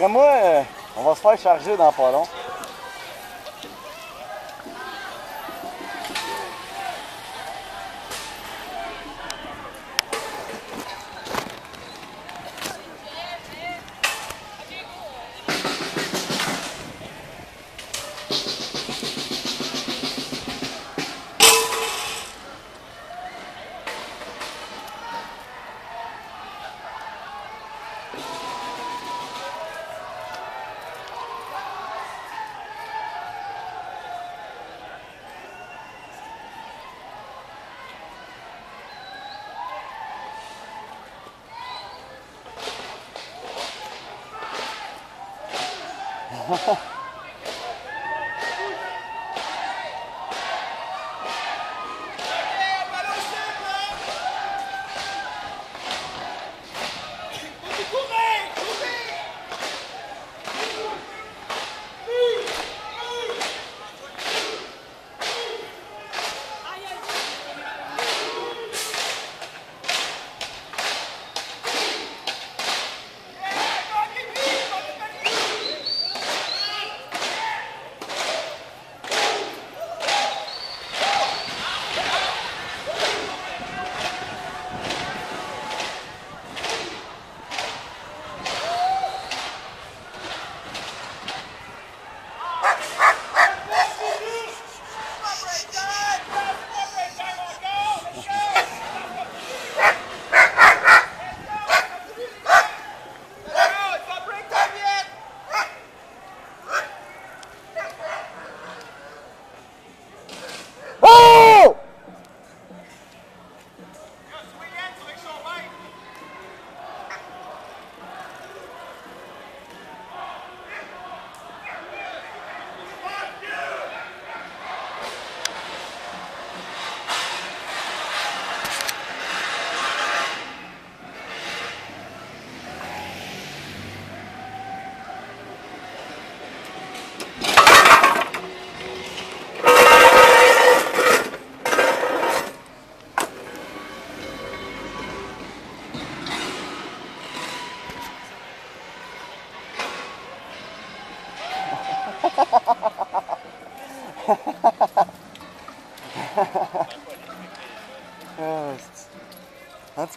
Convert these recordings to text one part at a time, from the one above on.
Après moi, euh, on va se faire charger dans pas long. Oh!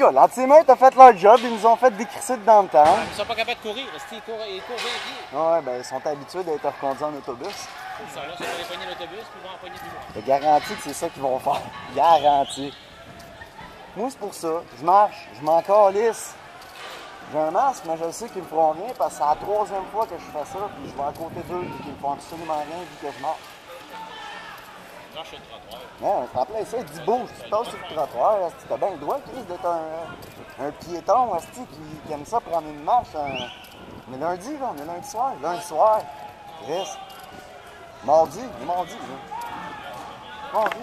Tout cas, l'anti-meute a fait leur job, ils nous ont fait décrisser dedans le temps. Ils sont pas capables de courir. Ils courent, ils courent 20 pieds. Ouais, ben ils sont habitués d'être reconduits en autobus. Ils sont là, l'autobus, puis ils vont garantis que c'est ça qu'ils vont faire. Garanti. Moi, c'est pour ça. Je marche, je m'en calisse. J'ai un masque, mais je sais qu'ils me feront rien parce que c'est la troisième fois que je fais ça, puis je vais à côté d'eux, puis qu'ils me font absolument rien vu que je marche. Non, je rappelais ça, dis bouge, tu passes sur le trottoir, t'as bien le droit, Chris, d'être un, un piéton, qui, qui aime ça prendre une marche. Mais lundi, là, on est lundi soir, lundi soir, Chris. Mardi, on mardi, là. Mardi.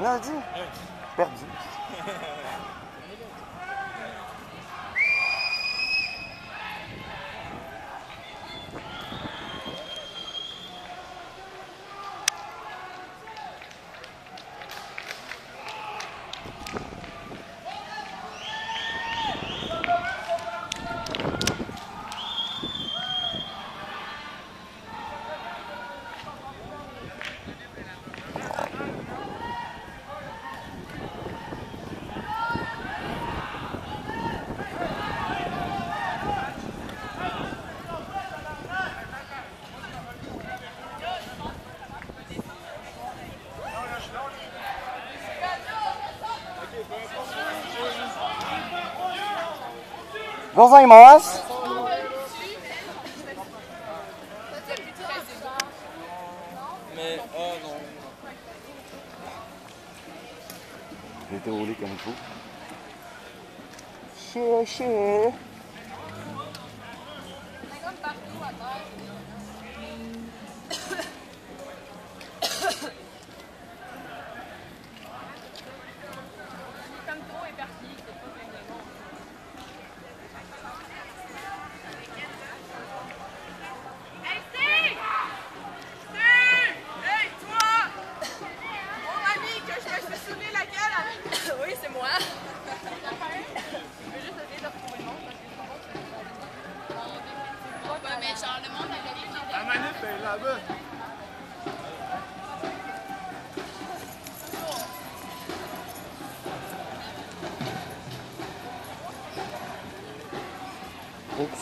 Lundi, perdu. Gozaimasu. Mais, oh non. J'ai été roulé comme il faut. Chier,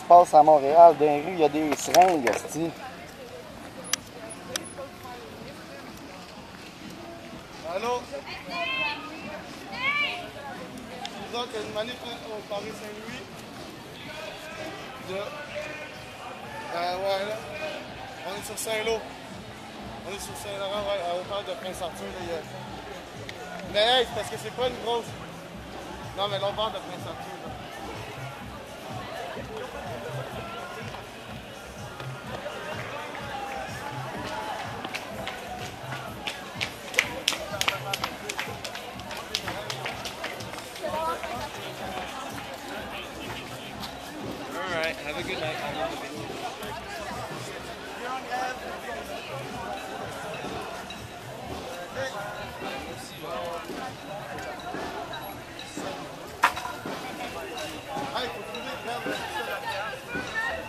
passe à Montréal? Dans les rues, il y a des seringues, esti. Allô? Une Paris Saint-Louis. Là. On est sur Saint-Lô. On est sur Saint-Laurent, à hauteur de Prince-Arthur. Mais hey, parce que c'est pas une grosse. Non, mais bord de Prince-Arthur. Have a good night. Hey, faut trouver une perle de ça.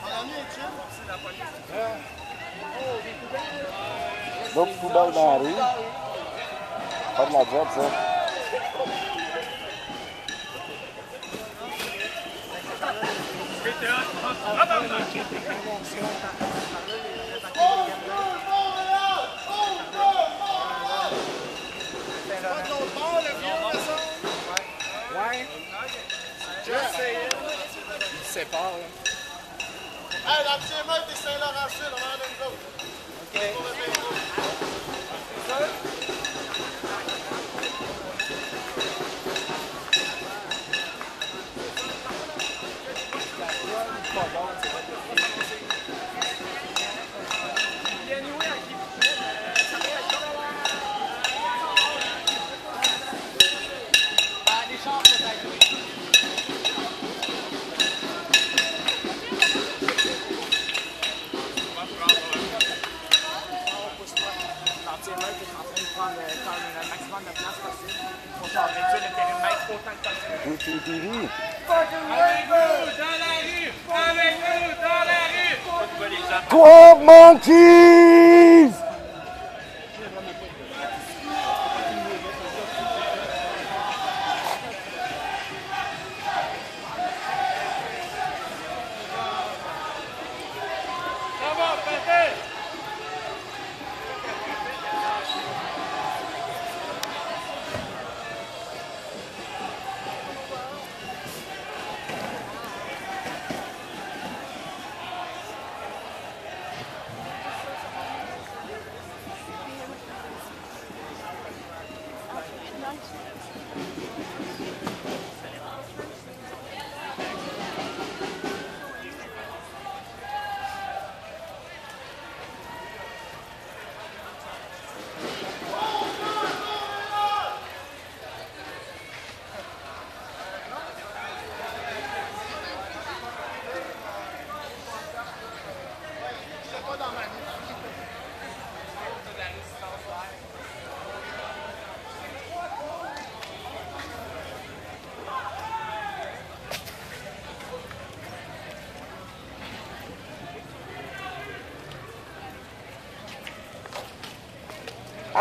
On a mis un chip, c'est la police. D'autres poubelles dans la rue. Pas de la job, ça. C'est pas, là. Hey, l'ancien maître des Saint-Laurent-Sud, on en a une autre.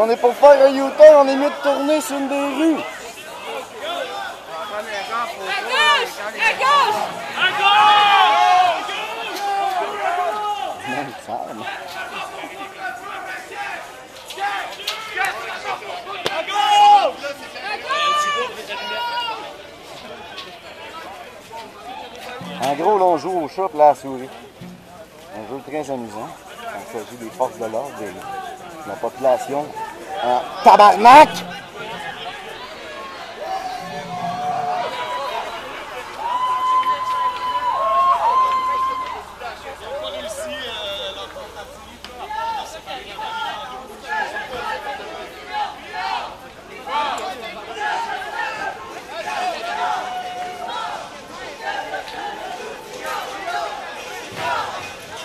on est pour faire un U-turn, on est mieux de tourner sur une des rues. Non, il semble. En gros, là, on joue au chat et à la souris. Un jeu très amusant. Il s'agit des forces de l'ordre de la population. Euh, tabarnak!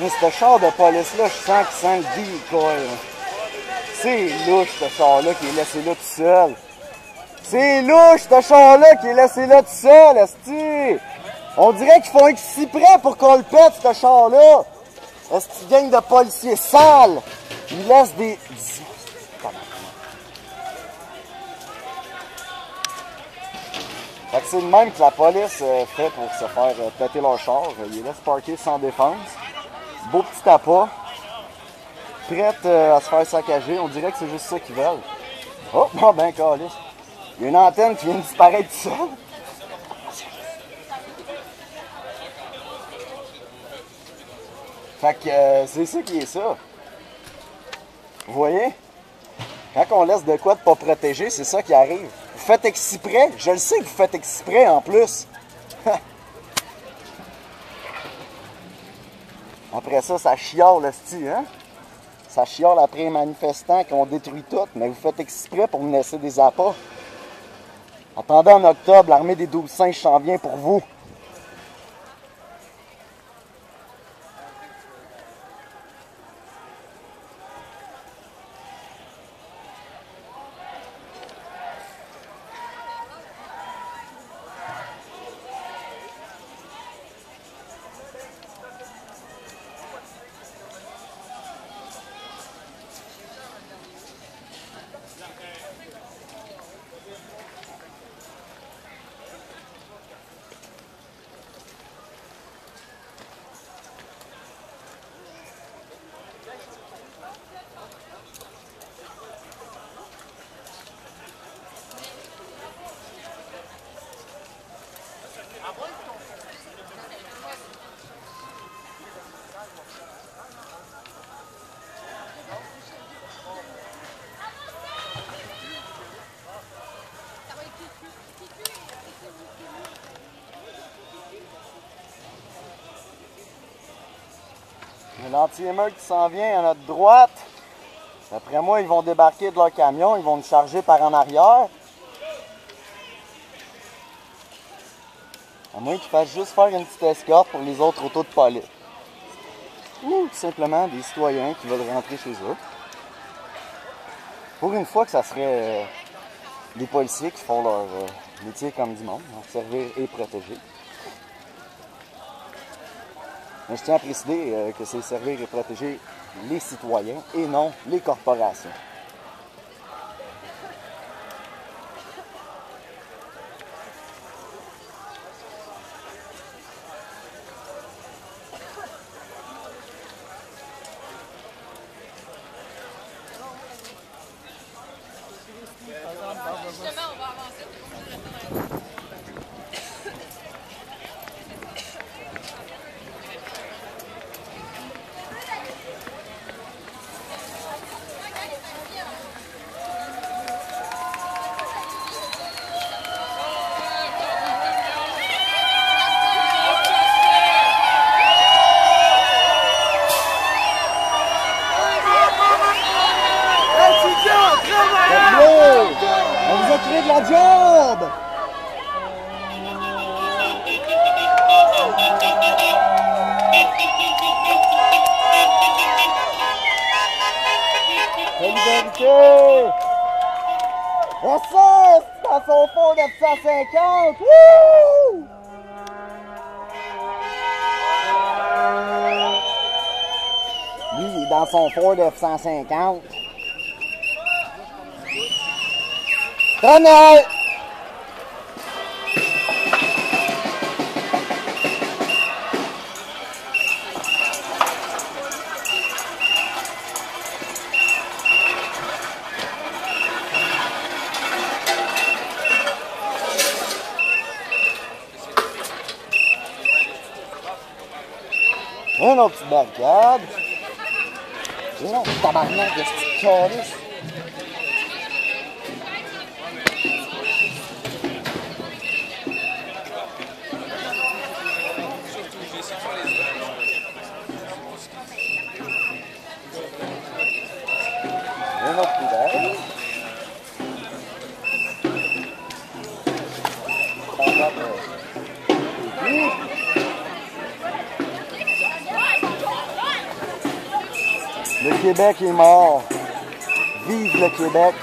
Mais ce char de police-là, je sens qu'il sent le c'est louche, ce char-là, qui est laissé là tout seul. C'est louche, ce char-là, qui est laissé là tout seul, esti. On dirait qu'ils font exprès pour qu'on le pète, ce char-là. Esti, gang de policiers sales. Ils laissent des... Fait que c'est le même que la police euh, fait pour se faire euh, péter leur char. Ils laissent parker sans défense. Beau petit appât. Prête euh, à se faire saccager. On dirait que c'est juste ça qu'ils veulent. Oh, bon ben calé. Il y a une antenne qui vient de disparaître tout seul. Fait que euh, c'est ça qui est ça. Vous voyez? Quand on laisse de quoi de pas protéger, c'est ça qui arrive. Vous faites exprès. Je le sais que vous faites exprès en plus. Après ça, ça chiale, sti, hein? Ça chiale après les manifestants qu'on détruit tout, mais vous faites exprès pour me laisser des appâts. Attendez en octobre, l'armée des 12 singes s'en vient pour vous. Un anti-émeute qui s'en vient à notre droite. D'après moi, ils vont débarquer de leur camion, ils vont nous charger par en arrière. À moins qu'ils fassent juste faire une petite escorte pour les autres autos de police. Ou tout simplement des citoyens qui veulent rentrer chez eux. Pour une fois que ça serait euh, des policiers qui font leur euh, métier comme du monde, servir et protéger. Je tiens à préciser euh, que c'est servir et protéger les citoyens et non les corporations. On sort dans son fond 950! Wouh! Lui, il est dans son Ford F-150. Tonnerre! Un autre petit barricade. Un autre tabarnak de ce petit calice. Un autre poubelle. Tabarnak, euh, et puis, Le Québec est mort. Vive le Québec.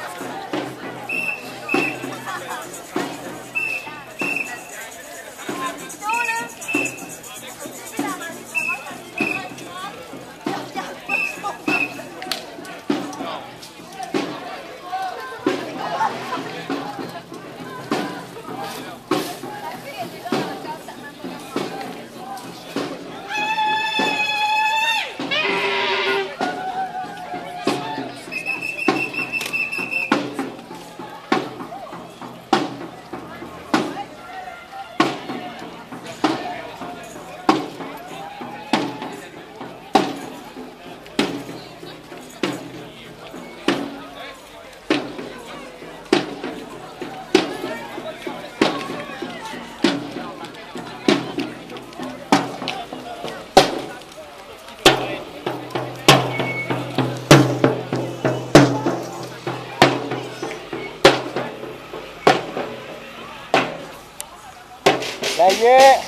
Ça y est,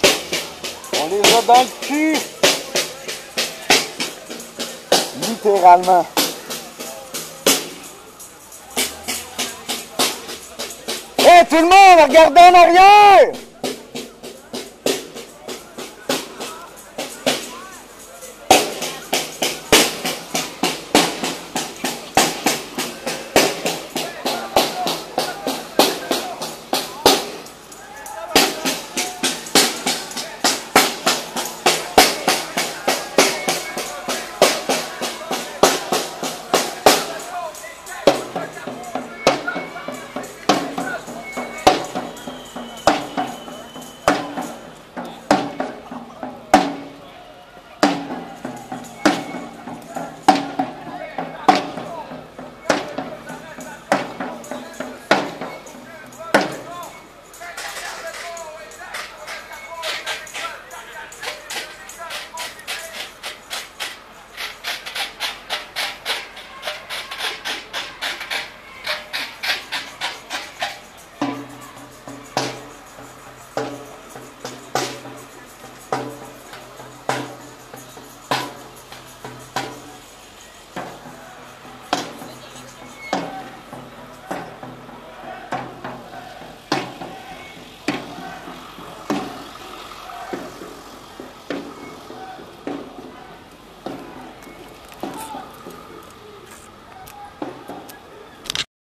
on les a dans le cul. Littéralement. Hé tout le monde, regardez en arrière!